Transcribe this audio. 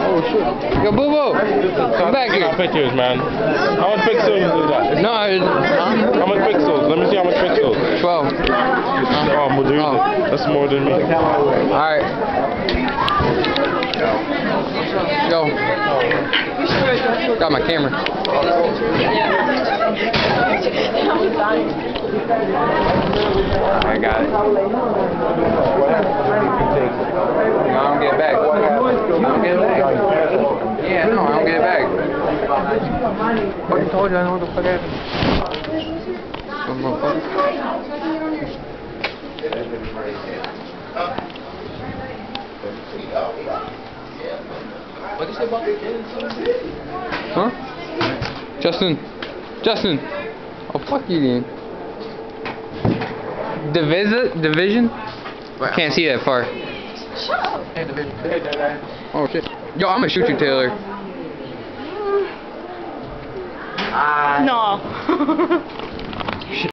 Oh shit. Yo, boo boo. Come back I got here. pictures, man. How much pixels is that? No, it's, huh? How much pixels? Let me see how much pixels. 12. Oh, well, dude, Oh. that's more than me. Alright. Yo. Got my camera. I got it. No, I don't get it back. I don't get it back. Yeah, no, I don't get it back. Fucking told you I know what the fuck happened. Some motherfucker. Huh? Justin. Justin. Oh, fuck you, then. Divisa? Division? Can't see that far. Oh, shit. Yo, I'm gonna shoot you, Taylor. No.